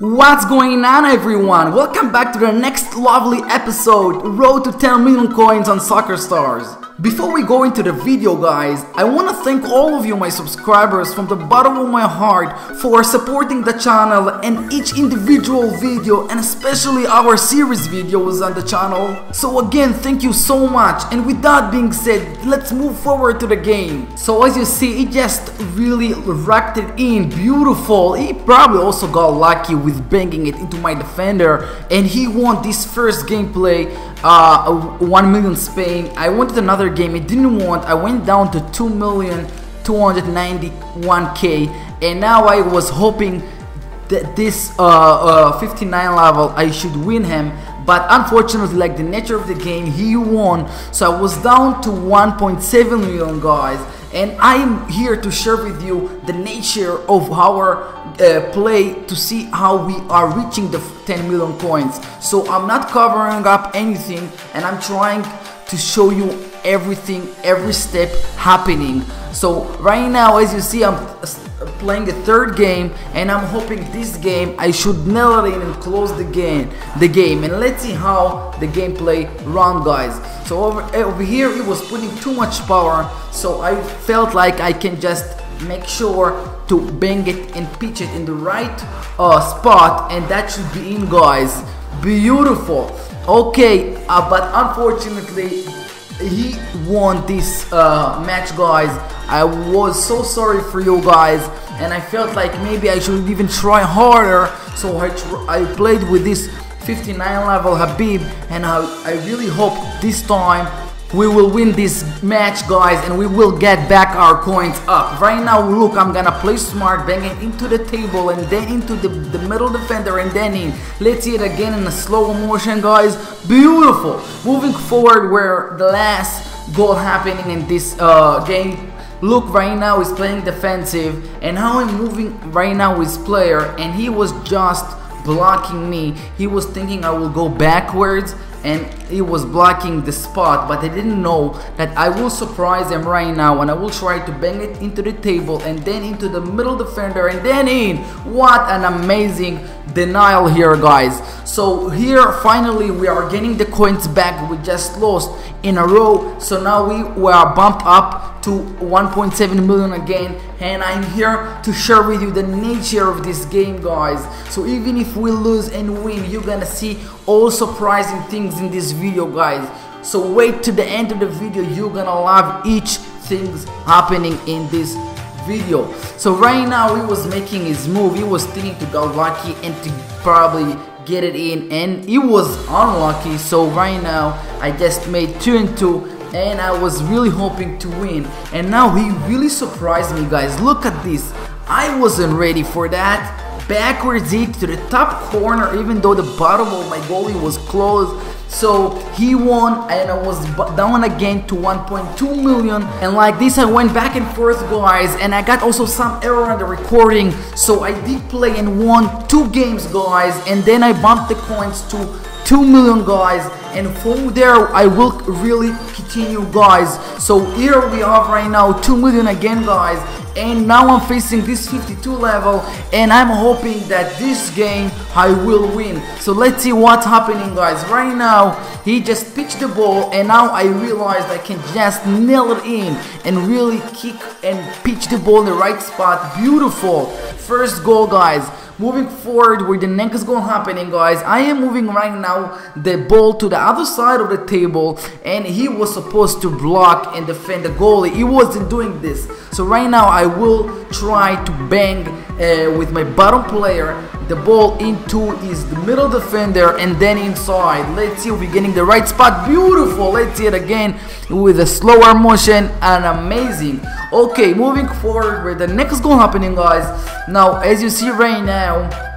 What's going on everyone? Welcome back to the next lovely episode, Road to 10 million coins on Soccer Stars. Before we go into the video guys, I want to thank all of you my subscribers from the bottom of my heart for supporting the channel and each individual video and especially our series videos on the channel. So again, thank you so much and with that being said, let's move forward to the game. So as you see, he just really racked it in, beautiful. He probably also got lucky with banging it into my defender and he won this first gameplay uh, 1 million Spain. I wanted another game, it didn't want, I went down to 2 million 291k and now I was hoping that this uh, uh, 59 level I should win him but unfortunately like the nature of the game he won so I was down to 1.7 million guys and I'm here to share with you the nature of our uh, play to see how we are reaching the 10 million coins. So I'm not covering up anything and I'm trying to show you everything every step happening. So right now as you see I'm playing the third game and I'm hoping this game I should nail it in and close the game the game. And let's see how the gameplay run guys. So over, over here it was putting too much power so I felt like I can just make sure to bang it and pitch it in the right uh, spot and that should be in guys. Beautiful. Okay uh, but unfortunately he won this uh, match guys. I was so sorry for you guys and I felt like maybe I should even try harder. So I, I played with this 59 level Habib and I, I really hope this time we will win this match guys and we will get back our coins up. Right now look i'm gonna play smart bang it into the table and then into the, the middle defender and then in. Let's see it again in a slow motion guys. Beautiful. Moving forward where the last goal happening in this uh, game. Look right now is playing defensive and how I'm moving right now is player and he was just blocking me. He was thinking I will go backwards and he was blocking the spot but I didn't know that I will surprise him right now and I will try to bang it into the table and then into the middle defender and then in. What an amazing denial here guys. So here finally we are getting the coins back. We just lost in a row. So now we were bumped up to 1.7 million again and I'm here to share with you the nature of this game guys. So even if we lose and win you're gonna see all surprising things in this video guys. So wait to the end of the video you're gonna love each things happening in this video. So right now he was making his move. He was thinking to go lucky and to probably get it in and he was unlucky. So right now I just made 2 and 2 and I was really hoping to win. And now he really surprised me guys. Look at this. I wasn't ready for that. Backwards hit to the top corner even though the bottom of my goalie was closed so he won and I was down again to 1.2 million. And like this I went back and forth guys and I got also some error on the recording. So I did play and won two games guys and then I bumped the coins to 2 million guys. And from there I will really continue guys. So here we are right now 2 million again guys and now I'm facing this 52 level and I'm hoping that this game I will win. So let's see what's happening guys. Right now he just pitched the ball and now I realized I can just nail it in and really kick and pitch the ball in the right spot. Beautiful. First goal guys moving forward with the next goal happening guys I am moving right now the ball to the other side of the table and he was supposed to block and defend the goalie. He wasn't doing this. So right now I will try to bang uh, with my bottom player the ball into his middle defender and then inside. Let's see if we're getting the right spot. Beautiful. Let's see it again with a slower motion and amazing. Okay moving forward with the next goal happening guys. Now as you see right now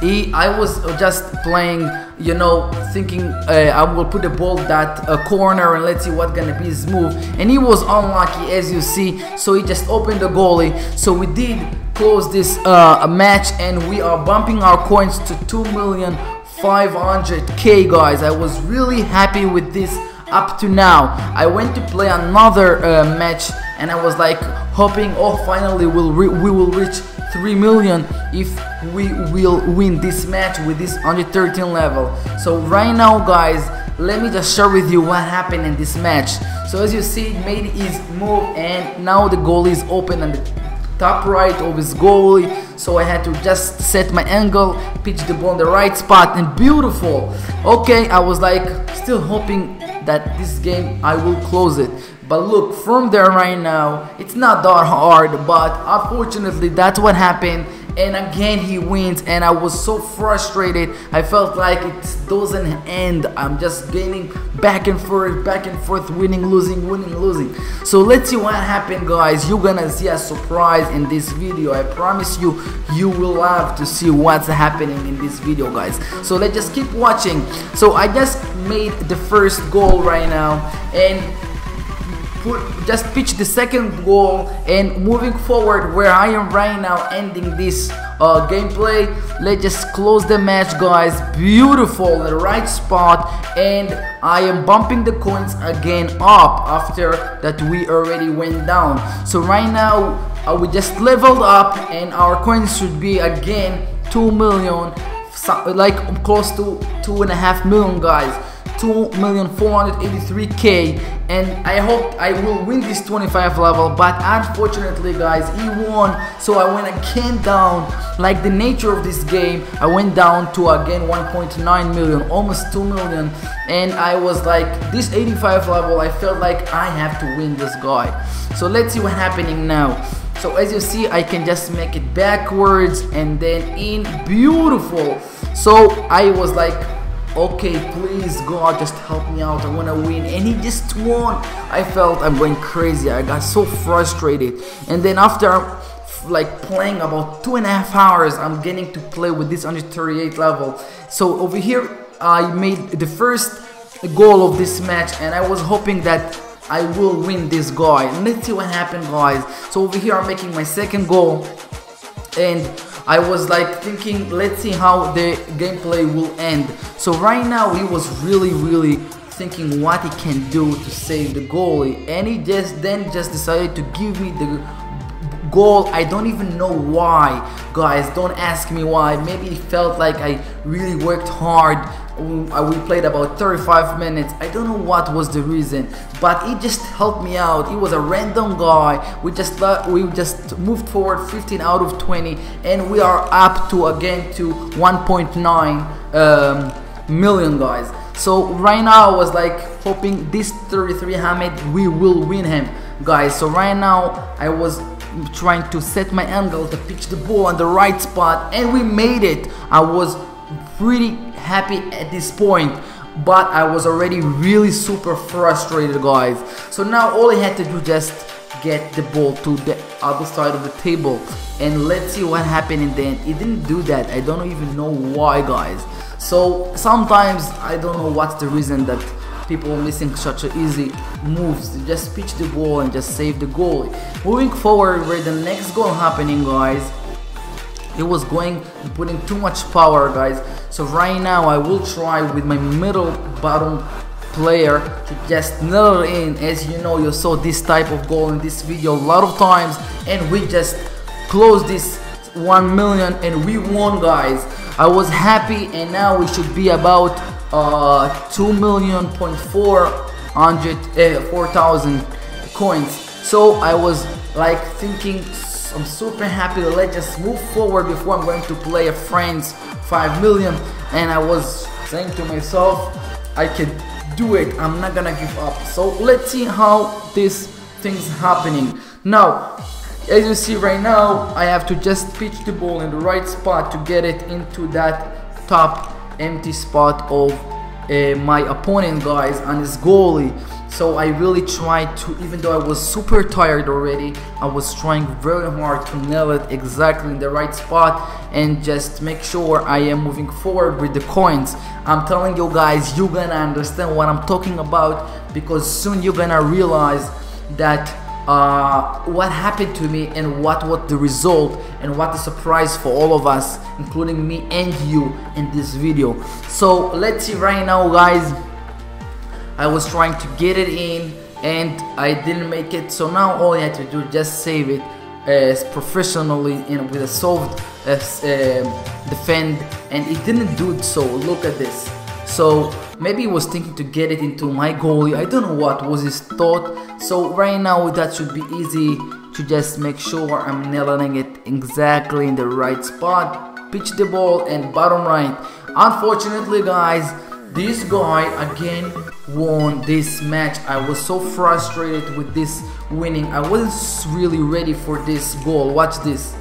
he, I was just playing, you know, thinking uh, I will put the ball that uh, corner and let's see what gonna be his move. And he was unlucky as you see, so he just opened the goalie. So we did close this uh, match and we are bumping our coins to 2 million 500k guys. I was really happy with this up to now. I went to play another uh, match and I was like hoping oh finally we'll we will reach 3 million if we will win this match with this 113 level. So right now guys let me just share with you what happened in this match. So as you see made his move and now the goal is open on the top right of his goalie. So I had to just set my angle pitch the ball in the right spot and beautiful. Okay I was like still hoping that this game I will close it. But look from there right now it's not that hard but unfortunately that's what happened and again he wins. And I was so frustrated. I felt like it doesn't end. I'm just gaining back and forth back and forth winning losing winning losing. So let's see what happened guys. You're gonna see a surprise in this video. I promise you you will love to see what's happening in this video guys. So let's just keep watching. So I just made the first goal right now. And put just pitch the second goal and moving forward where I am right now ending this uh, gameplay. Let's just close the match guys. Beautiful the right spot. And I am bumping the coins again up after that we already went down. So right now uh, we just leveled up and our coins should be again 2 million like close to two and a half million guys 2,483k and I hope I will win this 25 level but unfortunately guys he won. So I went again down like the nature of this game I went down to again 1.9 million almost 2 million and I was like this 85 level I felt like I have to win this guy. So let's see what's happening now. So as you see I can just make it backwards and then in beautiful. So I was like okay please god just help me out. I want to win. And he just won. I felt i'm going crazy. I got so frustrated. And then after like playing about two and a half hours i'm getting to play with this 138 level. So over here i made the first goal of this match and i was hoping that i will win this guy. Let's see what happened guys. So over here i'm making my second goal and I was like thinking let's see how the gameplay will end. So right now he was really really thinking what he can do to save the goalie and he just then just decided to give me the goal. I don't even know why. Guys don't ask me why. Maybe it felt like I really worked hard we played about 35 minutes. I don't know what was the reason but it just helped me out. He was a random guy. We just we just moved forward 15 out of 20 and we are up to again to 1.9 um, million guys. So right now I was like hoping this 33 Hamed we will win him guys. So right now I was trying to set my angle to pitch the ball on the right spot and we made it. I was pretty happy at this point but I was already really super frustrated guys. So now all I had to do just get the ball to the other side of the table and let's see what happened and then it didn't do that. I don't even know why guys. So sometimes I don't know what's the reason that people missing such easy moves. Just pitch the ball and just save the goal. Moving forward where the next goal happening guys he was going putting too much power guys. So right now I will try with my middle bottom player to just nail it in. As you know you saw this type of goal in this video a lot of times. And we just closed this 1 million and we won guys. I was happy and now we should be about uh, 2 million point four hundred uh, 4,000 coins. So I was like thinking I'm super happy let's just move forward before I'm going to play a friend's 5 million. And I was saying to myself I can do it. I'm not gonna give up. So let's see how this thing's happening. Now as you see right now I have to just pitch the ball in the right spot to get it into that top empty spot of uh, my opponent guys and his goalie so I really tried to even though I was super tired already I was trying very hard to nail it exactly in the right spot and just make sure I am moving forward with the coins. I'm telling you guys you're gonna understand what I'm talking about because soon you're gonna realize that uh, what happened to me and what was the result and what the surprise for all of us including me and you in this video. So let's see right now guys I was trying to get it in and I didn't make it. So now all I had to do just save it as professionally in with a solved as uh, defend. And it didn't do it so look at this. So maybe he was thinking to get it into my goalie. I don't know what was his thought. So right now that should be easy to just make sure I'm nailing it exactly in the right spot. Pitch the ball and bottom right. Unfortunately guys this guy again won this match. I was so frustrated with this winning. I wasn't really ready for this goal. Watch this.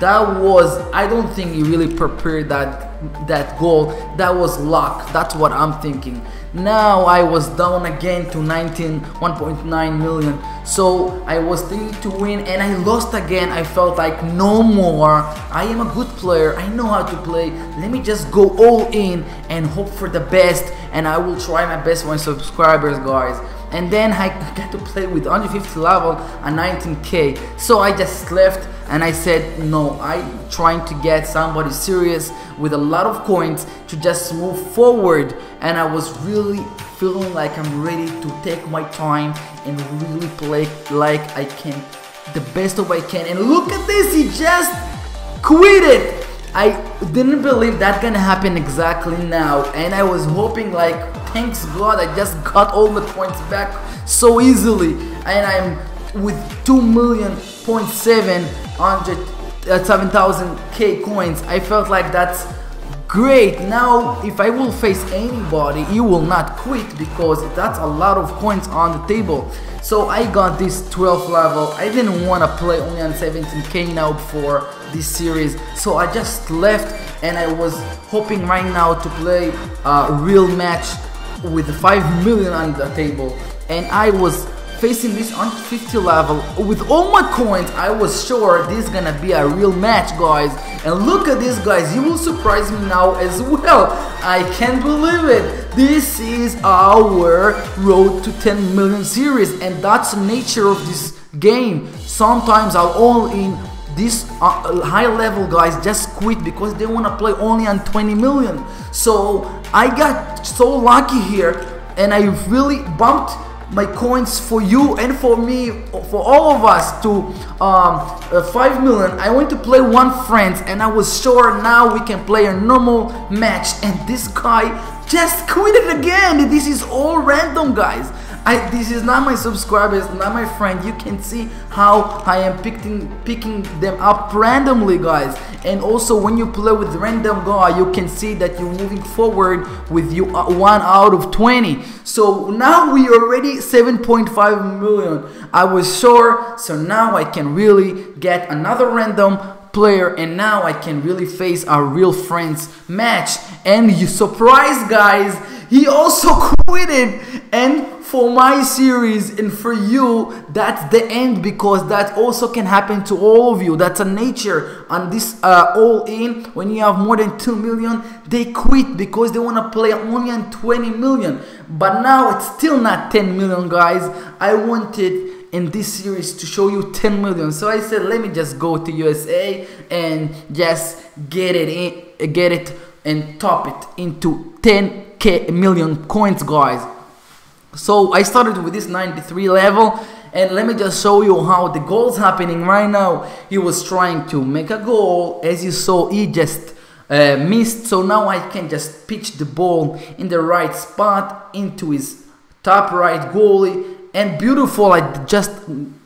That was I don't think he really prepared that that goal that was luck. That's what I'm thinking. Now I was down again to 19 1.9 million. So I was thinking to win and I lost again. I felt like no more. I am a good player. I know how to play. Let me just go all in and hope for the best and I will try my best for my subscribers guys. And then I got to play with 150 level and 19k so I just left and I said no I'm trying to get somebody serious with a lot of coins to just move forward. And I was really feeling like I'm ready to take my time and really play like I can the best of I can. And look at this he just quit it. I didn't believe that gonna happen exactly now. And I was hoping like thanks God I just got all the points back so easily. And I'm with 2 million point seven hundred uh, 7,000 K coins. I felt like that's great. Now if I will face anybody he will not quit because that's a lot of coins on the table. So I got this 12th level. I didn't want to play only on 17k now for this series. So I just left and I was hoping right now to play a real match with 5 million on the table. And I was facing this on 50 level. With all my coins I was sure this is gonna be a real match guys. And look at this guys. You will surprise me now as well. I can't believe it. This is our road to 10 million series and that's the nature of this game. Sometimes I'll all in these uh, high level guys just quit because they want to play only on 20 million. So I got so lucky here and I really bumped my coins for you and for me for all of us to um, uh, 5 million. I went to play one friend and I was sure now we can play a normal match. And this guy just quit it again. This is all random guys I, this is not my subscribers, not my friend. You can see how I am picking picking them up randomly, guys. And also, when you play with random guy, you can see that you're moving forward with you uh, one out of 20. So now we already 7.5 million. I was sure, so now I can really get another random player and now I can really face our real friends match and you surprise guys he also quitted and for my series and for you. That's the end because that also can happen to all of you. That's a nature. On this uh, all in when you have more than 2 million they quit because they want to play only on 20 million. But now it's still not 10 million guys. I wanted in this series to show you 10 million. So i said let me just go to usa and just get it in get it and top it into 10k million coins guys so I started with this 93 level and let me just show you how the goal's happening right now. He was trying to make a goal. As you saw, he just uh, missed. So now I can just pitch the ball in the right spot into his top right goalie. And beautiful, I just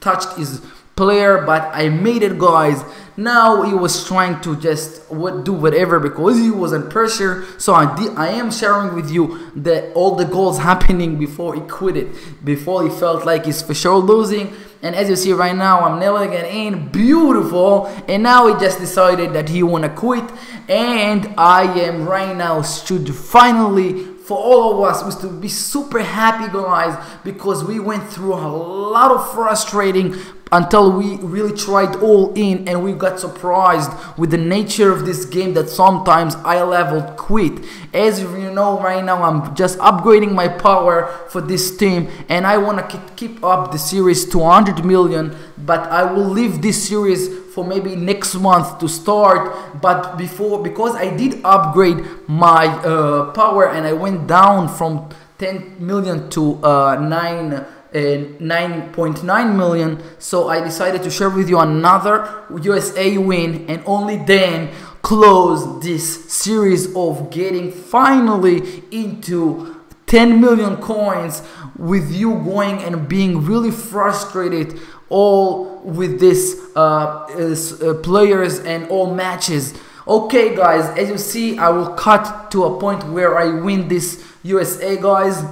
touched his player, but I made it, guys. Now he was trying to just do whatever because he was in pressure. So I, I am sharing with you that all the goals happening before he quit it, before he felt like he's for sure losing. And as you see right now, I'm nailing it in, beautiful. And now he just decided that he wanna quit. And I am right now should finally for all of us was to be super happy guys because we went through a lot of frustrating until we really tried all in and we got surprised with the nature of this game that sometimes I leveled quit. As you know right now I'm just upgrading my power for this team and I want to keep up the series to 100 million but I will leave this series for maybe next month to start but before because I did upgrade my uh, power and I went down from 10 million to uh, 9 9.9 million. So i decided to share with you another usa win and only then close this series of getting finally into 10 million coins with you going and being really frustrated all with this uh, uh, players and all matches. Okay guys as you see i will cut to a point where i win this usa guys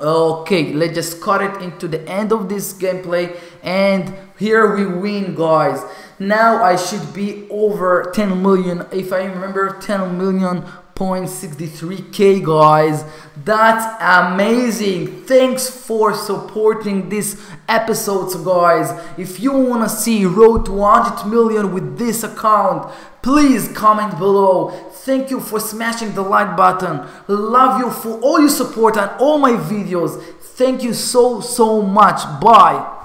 okay let's just cut it into the end of this gameplay and here we win guys. Now I should be over 10 million if I remember 10 million 0.63k guys. That's amazing. Thanks for supporting this episodes guys. If you want to see road to 100 million with this account please comment below. Thank you for smashing the like button. Love you for all your support on all my videos. Thank you so so much. Bye